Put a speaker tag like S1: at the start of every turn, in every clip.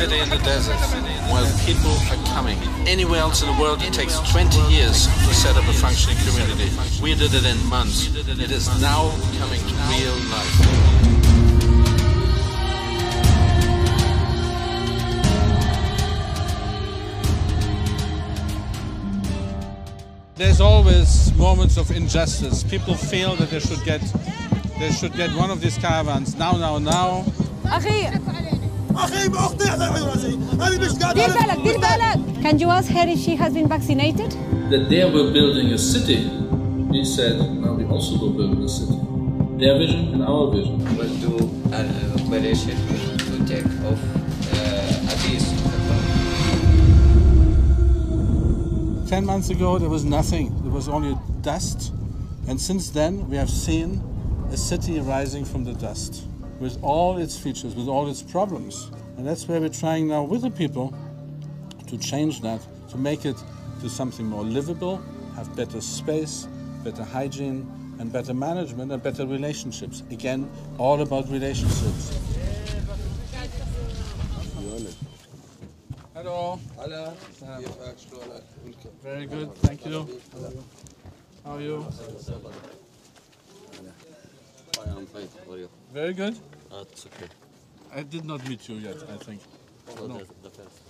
S1: city in the desert while people are coming. Anywhere else in the world, it takes 20 years to set up a functioning community. We did it in months. It is now coming to real life.
S2: There's always moments of injustice. People feel that they should get they should get one of these caravans now, now, now.
S3: أخي
S4: اخي اختي انا مش قاعد
S3: دير بالك دير بالك Can you ask her if she has been vaccinated?
S5: that they were building a city, we said, now we also will build a city. Their vision and our vision.
S6: will do an operation to take off uh, Addis.
S2: Ten months ago, there was nothing. There was only dust. And since then, we have seen a city rising from the dust with all its features, with all its problems. And that's where we're trying now with the people to change that, to make it to something more livable, have better space, better hygiene, and better management and better relationships. Again, all about relationships. Hello.
S4: Hello.
S2: Very good. Thank you. How are you?
S7: I'm fine. How are you?
S2: Very good.
S7: It's okay.
S2: I did not meet you yet, I think.
S7: So
S2: No.
S7: the, first.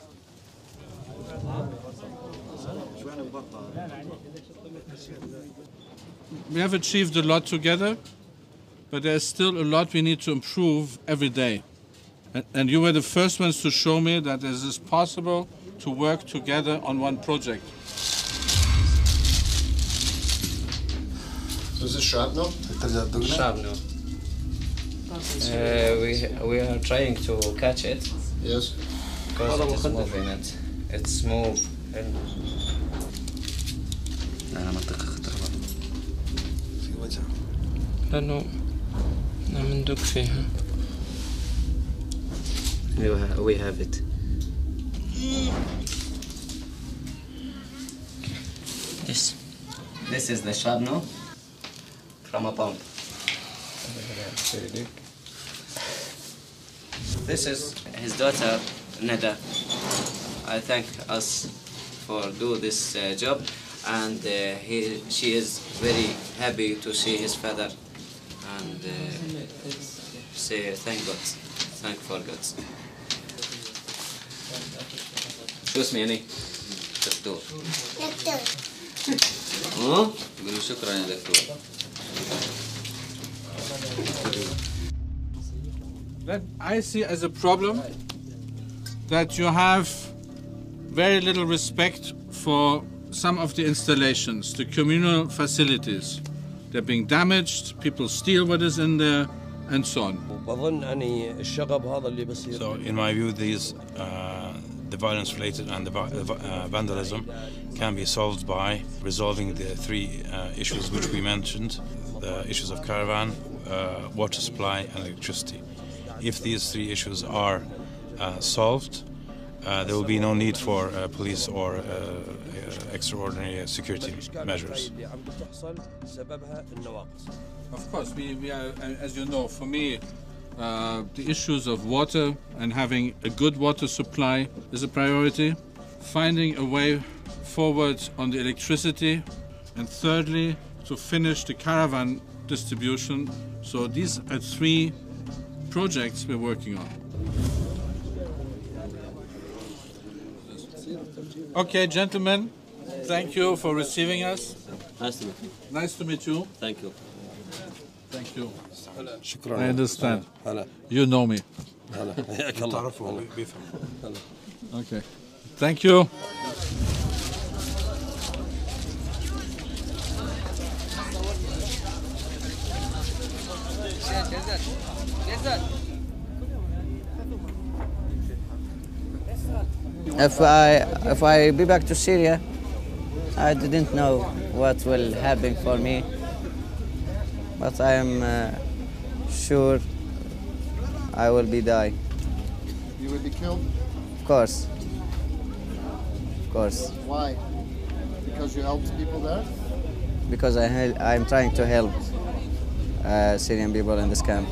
S2: We have achieved a lot together, but there's still a lot we need to improve every day. And, and you were the first ones to show me that it is possible to work together on one project.
S4: So is this shrapnel?
S6: Shrapnel. Uh, we we are trying to catch it
S4: Yes.
S6: because it is moving it. It's move and
S7: أنا منطقة خطر
S4: في وجه
S6: لأنه ندق فيها.
S7: We have, we have it.
S6: This. This is the shrapnel from a pump. This is his daughter, Neda. I thank us for do this uh, job, and uh, he, she is very happy to see his father, and uh, say thank God, thank for God. شو اسمي يعني؟ دكتور. ها؟
S7: يقولوا شكرا يا دكتور.
S2: that I see as a problem that you have very little respect for some of the installations, the communal facilities. They're being damaged, people steal what is in there, and so on.
S8: So in my view, these uh, the violence related and the uh, vandalism can be solved by resolving the three uh, issues which we mentioned the issues of caravan, uh, water supply, and electricity. If these three issues are uh, solved, uh, there will be no need for uh, police or extraordinary security measures.
S2: Of course, we, we are, as you know, for me, uh, the issues of water and having a good water supply is a priority. Finding a way forward on the electricity, and thirdly, to finish the caravan distribution. So these are three projects we're working on. Okay, gentlemen, thank you for receiving us.
S7: Nice to meet you.
S2: Nice to meet you.
S7: Thank you.
S2: Thank you.
S9: شكرا
S2: I understand.
S9: هلا
S2: You know me.
S9: هلا حياك الله
S8: تعرفوا بيفهم.
S2: Okay. Thank you.
S10: If I if I be back to Syria, I didn't know what will happen for me, but I am uh, sure I will be die.
S4: You will be killed?
S10: Of course, of course,
S4: Why? Because you helped people there?
S10: because I I'm trying to help uh, Syrian people in this camp.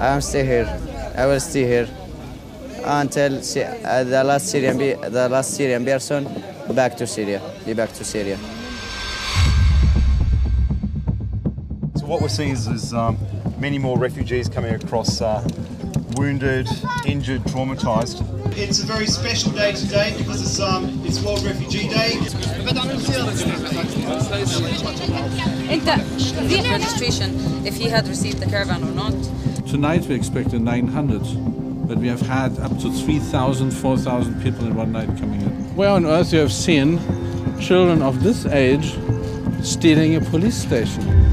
S10: I am still here. I will stay here until uh, the last Syrian be, the last Syrian person back to Syria, be back to Syria.
S11: So what we're is, is um, many more refugees coming across uh, wounded, injured, traumatised.
S12: It's a very special day today because it's, um, it's World Refugee Day.
S13: The registration, if he had received the caravan or not.
S2: Tonight we expected 900, but we have had up to 3,000, 4,000 people in one night coming in. Where on earth you have seen children of this age stealing a police station?